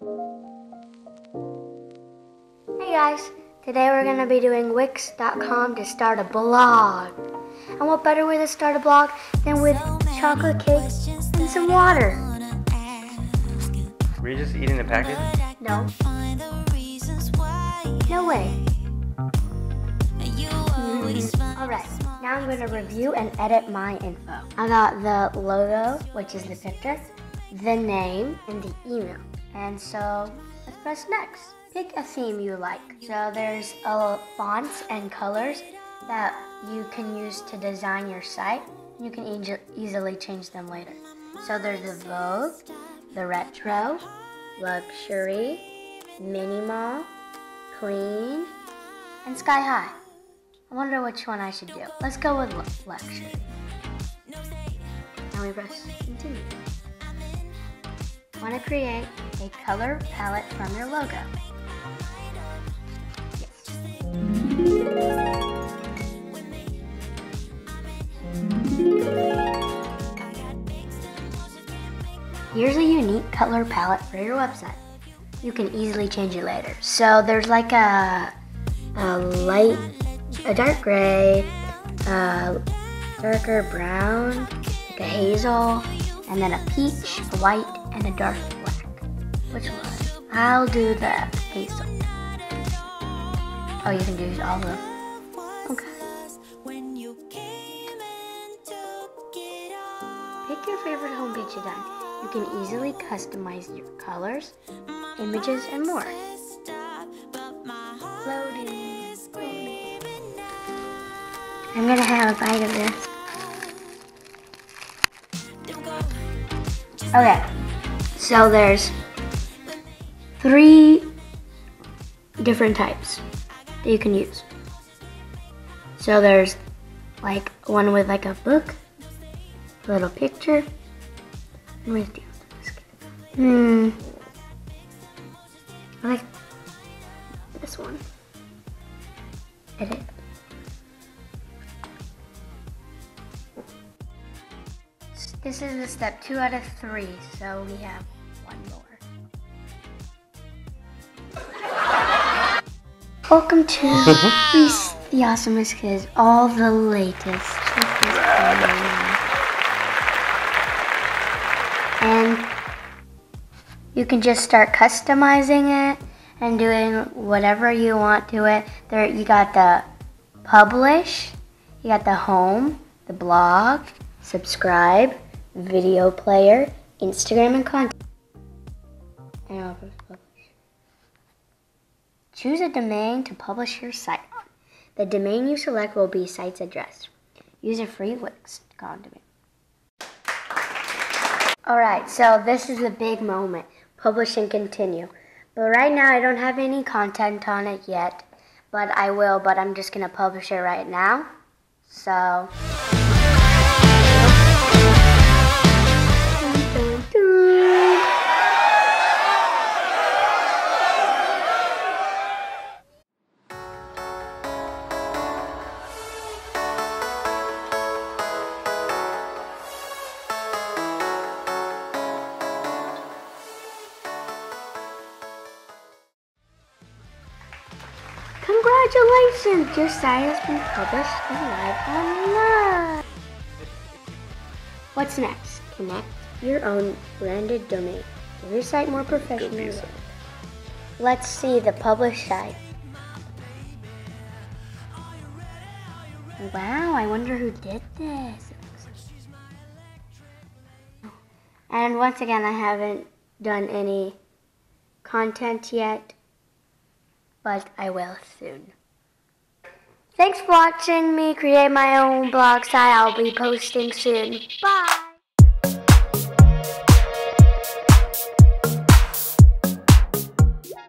Hey guys, today we're going to be doing Wix.com to start a blog. And what better way to start a blog than with chocolate cake and some water? Were you just eating the package? No. No way. Alright, mm-hmm. now I'm going to review and edit my info. I got the logo, which is the picture, the name, and the email. And so, let's press next. Pick a theme you like. So there's uh, fonts and colors that you can use to design your site. You can e easily change them later. So there's the Vogue, the Retro, Luxury, Minimal, Clean, and Sky High. I wonder which one I should do. Let's go with Luxury. Now we press Continue. Want to create a color palette from your logo. Here's a unique color palette for your website. You can easily change it later. So there's like a, a light, a dark gray, a darker brown, like a hazel, and then a peach, a white, and a dark black. Which one? I'll do the hazel. Oh, you can do all of. Okay. Pick your favorite home homepage design. You can easily customize your colors, images, and more. Loading. I'm gonna have a bite of this. Okay, so there's three different types that you can use. So there's like one with like a book, a little picture, the Hmm. I like this one. Edit. This is the step two out of three, so we have Welcome to the Awesomest Kids, all the latest. And you can just start customizing it and doing whatever you want to it. There you got the publish, you got the home, the blog, subscribe, video player, Instagram and content. Choose a domain to publish your site on. The domain you select will be site's address. Use a free Wix.com domain. Alright, so this is a big moment. Publish and continue. But right now I don't have any content on it yet. But I will, but I'm just going to publish it right now. So... Congratulations! Your site has been published and live online. What's next? Connect your own branded domain. Give your site more professional. Let's see the published site. Wow, I wonder who did this. And once again, I haven't done any content yet but I will soon. Thanks for watching me create my own blog site. I'll be posting soon. Bye!